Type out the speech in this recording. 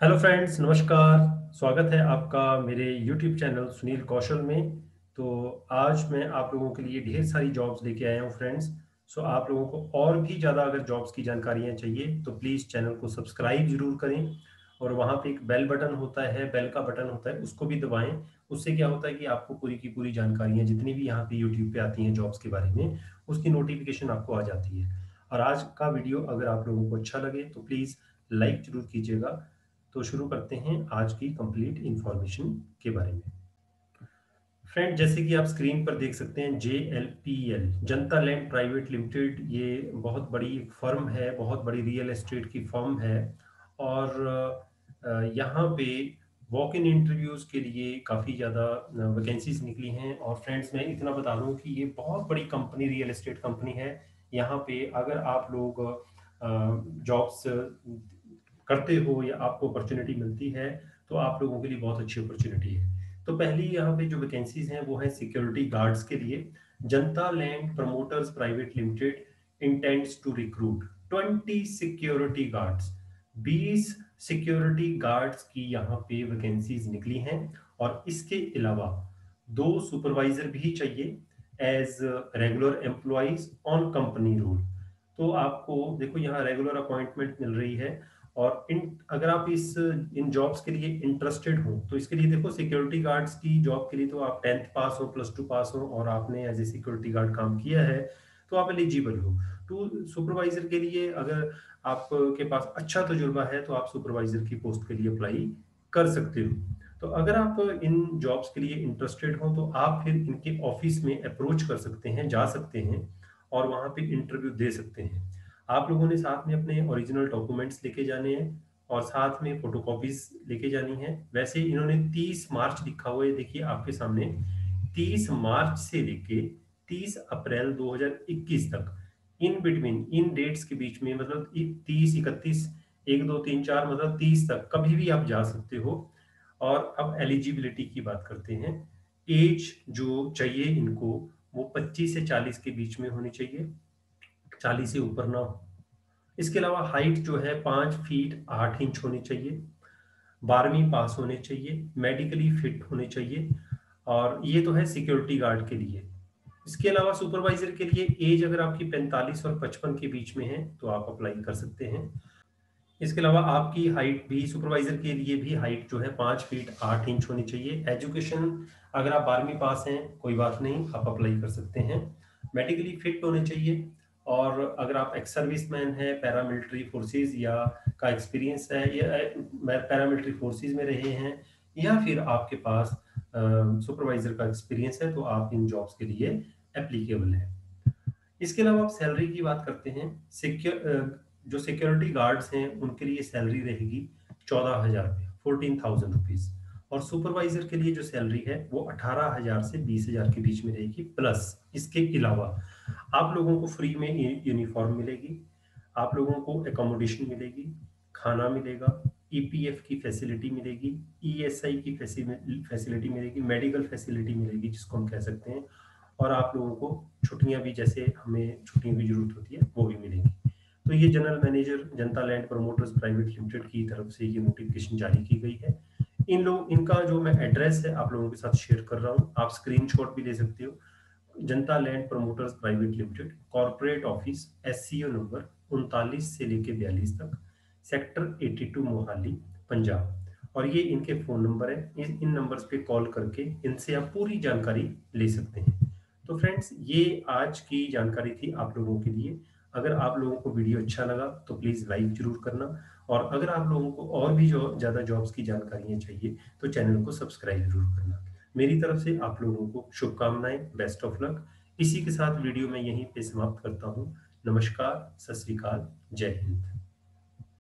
Hello friends, नमस्कार। स्वागत है आपका मेरे यूट्यूब चैनल सुनील कौशल में। तो आज मैं आप लोगों के लिए ढेर सारी जॉब्स लेके आया हूँ फ्रेंड्स। सो आप लोगों को और भी ज़्यादा अगर जॉब्स की जानकारियाँ चाहिए तो प्लीज़ चैनल को सब्सक्राइब ज़रूर करें। और वहाँ पे एक बेल बटन होता है बेल का बटन होता है, उसको भी दबाएँ। उससे क्या होता है कि आपको पूरी की पूरी जानकारियाँ जितनी भी यहाँ पे यूट्यूब पे आती हैं जॉब्स के बारे में, उसकी नोटिफिकेशन आपको आ जाती है। और आज का वीडियो अगर आप लोगों को अच्छा लगे तो प्लीज़ लाइक ज़रूर कीजिएगा। तो शुरू करते हैं आज की कंप्लीट इंफॉर्मेशन के बारे में। फ्रेंड जैसे कि आप स्क्रीन पर देख सकते हैं J L P L Janta land private limited ये बहुत बड़ी एक फर्म है, बहुत बड़ी रियल एस्टेट की फर्म है। और यहाँ पे वॉक इन इंटरव्यूज़ के लिए काफ़ी ज़्यादा वैकेंसीज निकली हैं। और फ्रेंड्स मैं इतना बता दूँ कि ये बहुत बड़ी कंपनी रियल एस्टेट कंपनी है। यहाँ पे अगर आप लोग जॉब्स करते हो या आपको अपॉर्चुनिटी मिलती है तो आप लोगों के लिए बहुत अच्छी अपॉर्चुनिटी है। तो पहली यहाँ पे जो वैकेंसीज हैं, वो है सिक्योरिटी गार्ड्स के लिए। Janta land promoters private limited intends to recruit 20 security guards 20 security guards की यहाँ पे वैकेंसीज निकली हैं और इसके अलावा दो सुपरवाइजर भी चाहिए as regular employees on company rule तो आपको देखो यहाँ रेगुलर अपॉइंटमेंट मिल रही है। और इन, अगर आप इस, इन जॉब्स के लिए इंटरेस्टेड हो तो इसके लिए देखो सिक्योरिटी गार्ड्स की जॉब के लिए तो आप टेंथ पास हो प्लस टू पास हो, और आपने एज ए सिक्योरिटी गार्ड काम किया है तो आप एलिजिबल हो। टू सुपरवाइजर के लिए अगर आपके पास अच्छा तजुर्बा है तो आप सुपरवाइजर की पोस्ट के लिए अप्लाई कर सकते हो। तो अगर आप इन जॉब्स के लिए इंटरेस्टेड हो तो आप फिर इनके ऑफ़िस में अप्रोच कर सकते हैं, जा सकते हैं, और वहाँ पे इंटरव्यू दे सकते हैं। आप लोगों ने साथ में अपने ओरिजिनल डॉक्यूमेंट्स लेके जाने हैं और साथ में फोटोकॉपीज लेके जानी है। वैसे इन्होंने 30 मार्च लिखा हुआ है, देखिए आपके सामने। 30 मार्च से लेके 30 अप्रैल 2021 तक इन बिटवीन इन डेट्स के बीच में मतलब 30 इकतीस, एक, दो, तीन, चार मतलब 30 तक कभी भी आप जा सकते हो। और अब एलिजिबिलिटी की बात करते हैं। एज जो चाहिए इनको, वो 25 से 40 के बीच में होनी चाहिए। चालीस से ऊपर ना हो। इसके अलावा हाइट जो है पाँच फीट आठ इंच होनी चाहिए। बारहवीं पास होने चाहिए। मेडिकली फिट होने चाहिए। और ये तो है सिक्योरिटी गार्ड के लिए। इसके अलावा सुपरवाइजर के लिए एज अगर आपकी 45 और 55 के बीच में है तो आप अप्लाई कर सकते हैं। इसके अलावा आपकी हाइट भी सुपरवाइजर के लिए भी हाइट जो है पाँच फीट आठ इंच होनी चाहिए। एजुकेशन अगर आप बारहवीं पास हैं, कोई बात नहीं, आप अप्लाई कर सकते हैं। मेडिकली फिट होने चाहिए। और अगर आप एक्स सर्विस मैन है पैरामिलिट्री फोर्सेस या का एक्सपीरियंस है, या पैरामिलिट्री फोर्सेस में रहे हैं, या फिर आपके पास सुपरवाइजर का एक्सपीरियंस है तो आप इन जॉब्स के लिए एप्लीकेबल है। इसके अलावा आप सैलरी की बात करते हैं सिक्योर जो सिक्योरिटी गार्ड्स हैं, उनके लिए सैलरी रहेगी चौदह हज़ार रुपये फोर्टीन थाउज़ेंड रुपीज़ और सुपरवाइजर के लिए जो सैलरी है वो अठारह हज़ार से बीस हज़ार के बीच में रहेगी, प्लस इसके अलावा आप लोगों को फ्री में यूनिफॉर्म मिलेगी, आप लोगों को एकोमोडेशन मिलेगी, खाना मिलेगा ईपीएफ e की फैसिलिटी मिलेगी ईएसआई e की फैसिलिटी मिलेगी मेडिकल फैसिलिटी मिलेगी जिसको हम कह सकते हैं, और आप लोगों को छुट्टियाँ भी जैसे हमें छुट्टियों की ज़रूरत होती है, वो भी मिलेंगी। तो ये general manager Janta land promoters private limited की तरफ़ से ये नोटिफिकेशन जारी की गई है। इन लोग, इनका जो मैं एड्रेस है, आप लोगों के साथ शेयर कर रहा हूँ। आप स्क्रीनशॉट भी ले सकते हो। Janta land promoters private limited corporate office S C O number उनतालीस से लेके बयालीस तक सेक्टर 82 मोहाली, पंजाब। और ये इनके फ़ोन नंबर है। इन इन नंबर्स पे कॉल करके इनसे आप पूरी जानकारी ले सकते हैं। तो फ्रेंड्स ये आज की जानकारी थी आप लोगों के लिए। अगर आप लोगों को वीडियो अच्छा लगा तो प्लीज़ लाइक ज़रूर करना। और अगर आप लोगों को और भी जो ज़्यादा जॉब्स की जानकारियाँ चाहिए तो चैनल को सब्सक्राइब ज़रूर करना। मेरी तरफ़ से आप लोगों को शुभकामनाएँ बेस्ट ऑफ़ लक इसी के साथ वीडियो में यहीं पे समाप्त करता हूँ। नमस्कार, सत श्रीकाल जय हिंद।